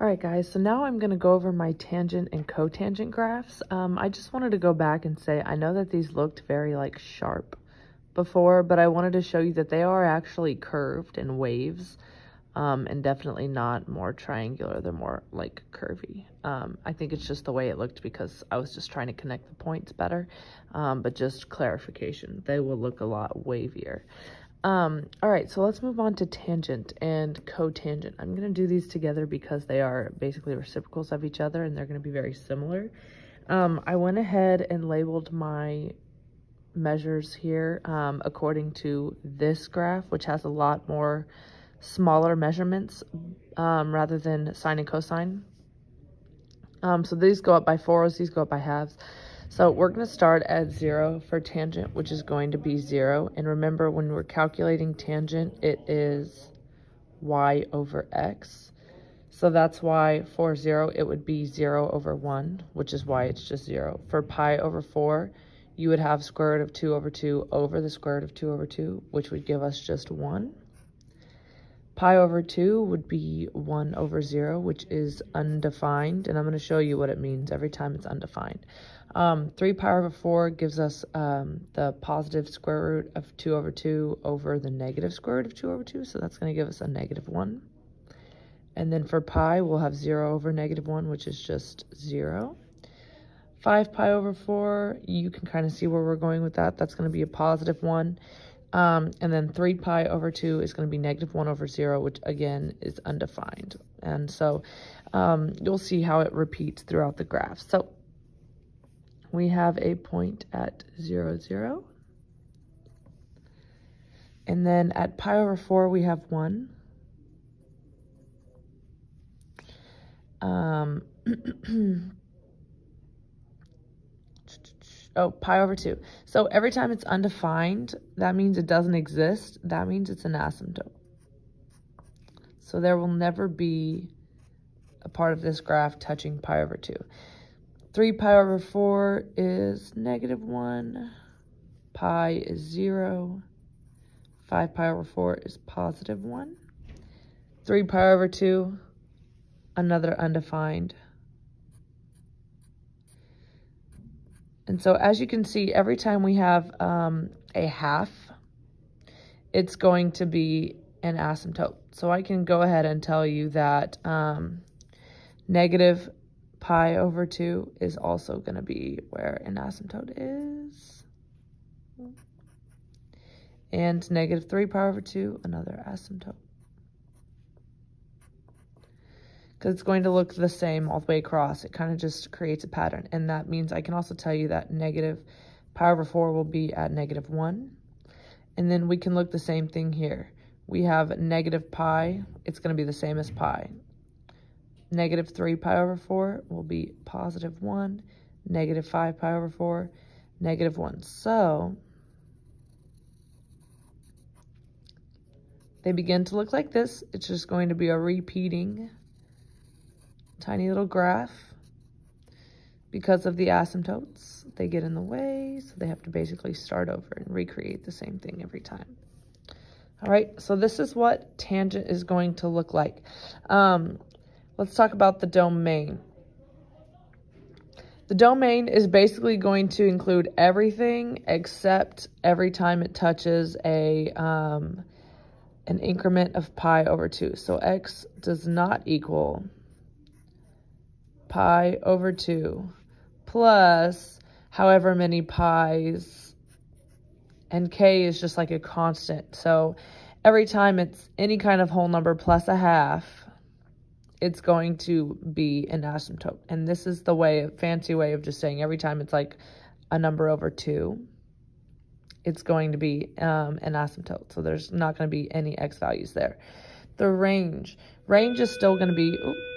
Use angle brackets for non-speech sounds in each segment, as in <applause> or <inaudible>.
All right, guys, so now I'm going to go over my tangent and cotangent graphs. Um, I just wanted to go back and say, I know that these looked very, like, sharp before, but I wanted to show you that they are actually curved in waves, um, and definitely not more triangular. They're more, like, curvy. Um, I think it's just the way it looked because I was just trying to connect the points better, um, but just clarification, they will look a lot wavier. Um, all right, so let's move on to tangent and cotangent. I'm going to do these together because they are basically reciprocals of each other and they're going to be very similar. Um, I went ahead and labeled my measures here um, according to this graph, which has a lot more smaller measurements um, rather than sine and cosine. Um, so these go up by fours, these go up by halves. So we're going to start at 0 for tangent, which is going to be 0. And remember, when we're calculating tangent, it is y over x. So that's why for 0, it would be 0 over 1, which is why it's just 0. For pi over 4, you would have square root of 2 over 2 over the square root of 2 over 2, which would give us just 1. Pi over 2 would be 1 over 0, which is undefined, and I'm going to show you what it means every time it's undefined. Um, 3 pi over 4 gives us um, the positive square root of 2 over 2 over the negative square root of 2 over 2, so that's going to give us a negative 1. And then for pi, we'll have 0 over negative 1, which is just 0. 5 pi over 4, you can kind of see where we're going with that. That's going to be a positive 1. Um, and then 3 pi over 2 is going to be negative 1 over 0, which again is undefined. And so um, you'll see how it repeats throughout the graph. So we have a point at 0, 0. And then at pi over 4, we have 1. Um, <clears throat> oh, pi over 2. So every time it's undefined, that means it doesn't exist. That means it's an asymptote. So there will never be a part of this graph touching pi over 2. 3 pi over 4 is negative 1. Pi is 0. 5 pi over 4 is positive 1. 3 pi over 2, another undefined. And so as you can see, every time we have um, a half, it's going to be an asymptote. So I can go ahead and tell you that um, negative pi over 2 is also going to be where an asymptote is. And negative 3 pi over 2, another asymptote. Because it's going to look the same all the way across. It kind of just creates a pattern. And that means I can also tell you that negative pi over 4 will be at negative 1. And then we can look the same thing here. We have negative pi. It's going to be the same as pi. Negative 3 pi over 4 will be positive 1. Negative 5 pi over 4, negative 1. So, they begin to look like this. It's just going to be a repeating tiny little graph. Because of the asymptotes, they get in the way, so they have to basically start over and recreate the same thing every time. All right, so this is what tangent is going to look like. Um, let's talk about the domain. The domain is basically going to include everything except every time it touches a um, an increment of pi over 2. So x does not equal pi over 2 plus however many pi's and k is just like a constant. So every time it's any kind of whole number plus a half, it's going to be an asymptote. And this is the way, fancy way of just saying every time it's like a number over two, it's going to be um, an asymptote. So there's not going to be any x values there. The range. Range is still going to be oops,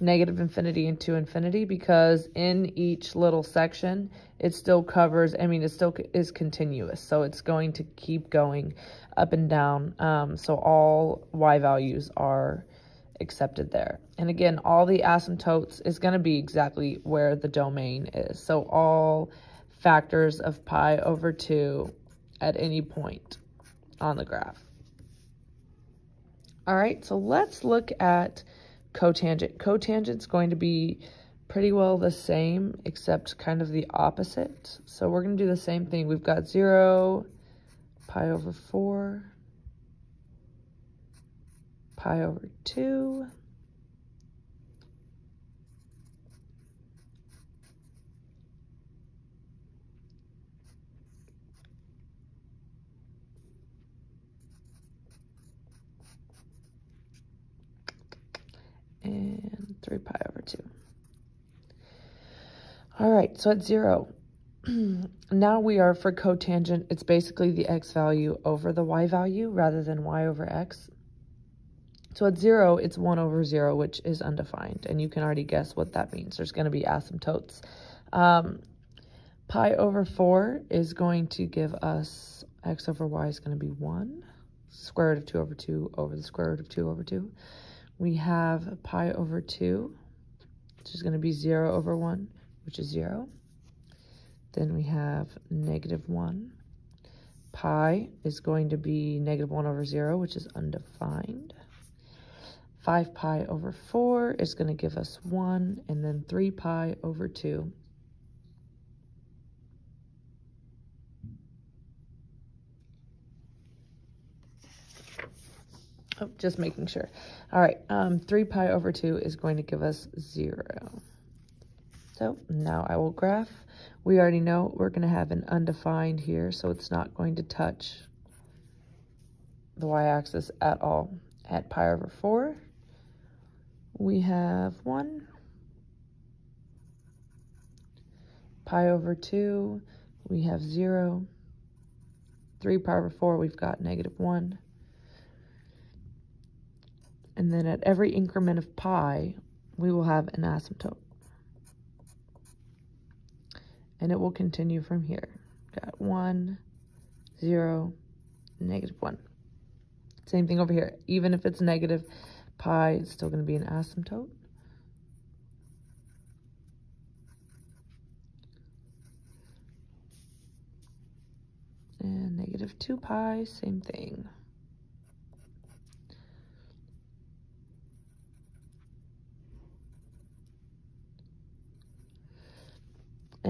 negative infinity into infinity because in each little section, it still covers, I mean, it still is continuous. So it's going to keep going up and down. Um, so all y values are accepted there. And again, all the asymptotes is going to be exactly where the domain is. So all factors of pi over 2 at any point on the graph. All right, so let's look at cotangent. Cotangent's going to be pretty well the same, except kind of the opposite. So we're going to do the same thing. We've got 0, pi over 4, pi over 2, and 3 pi over 2. All right, so at 0, <clears throat> now we are for cotangent, it's basically the x value over the y value rather than y over x. So at 0, it's 1 over 0, which is undefined, and you can already guess what that means. There's going to be asymptotes. Um, pi over 4 is going to give us x over y is going to be 1. Square root of 2 over 2 over the square root of 2 over 2 we have pi over 2, which is going to be 0 over 1, which is 0. Then we have negative 1. Pi is going to be negative 1 over 0, which is undefined. 5 pi over 4 is going to give us 1, and then 3 pi over 2 Oh, just making sure. All right, um, 3 pi over 2 is going to give us 0. So now I will graph. We already know we're going to have an undefined here, so it's not going to touch the y-axis at all. At pi over 4, we have 1. Pi over 2, we have 0. 3 pi over 4, we've got negative 1. And then at every increment of pi, we will have an asymptote. And it will continue from here. Got 1, 0, negative 1. Same thing over here. Even if it's negative pi, it's still going to be an asymptote. And negative 2 pi, same thing.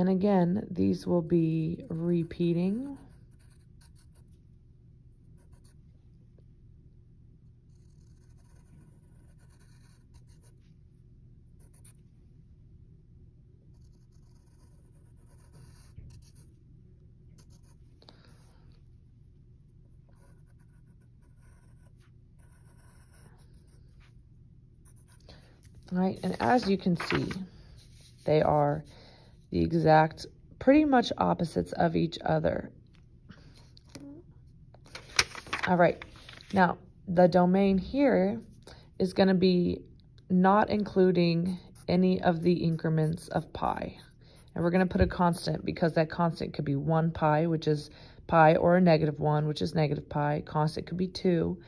And again, these will be repeating. All right, and as you can see, they are the exact, pretty much opposites of each other. All right, now the domain here is going to be not including any of the increments of pi. And we're going to put a constant because that constant could be 1 pi, which is pi, or a negative 1, which is negative pi. Constant could be 2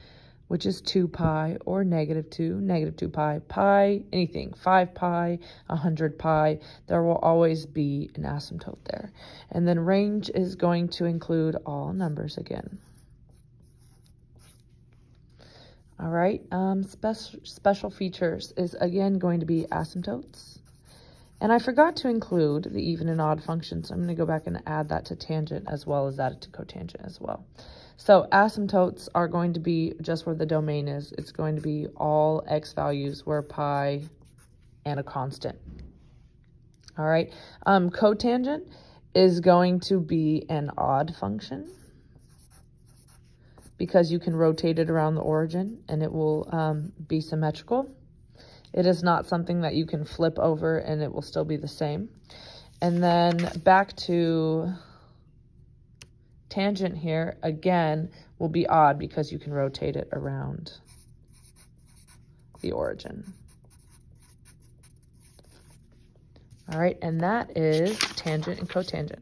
which is 2 pi, or negative 2, negative 2 pi, pi, anything, 5 pi, 100 pi, there will always be an asymptote there. And then range is going to include all numbers again. All right, um, spe special features is again going to be asymptotes. And I forgot to include the even and odd functions. I'm going to go back and add that to tangent as well as add it to cotangent as well. So asymptotes are going to be just where the domain is. It's going to be all x values where pi and a constant. All right. Um, cotangent is going to be an odd function because you can rotate it around the origin and it will um, be symmetrical. It is not something that you can flip over and it will still be the same. And then back to tangent here, again, will be odd because you can rotate it around the origin. All right, and that is tangent and cotangent.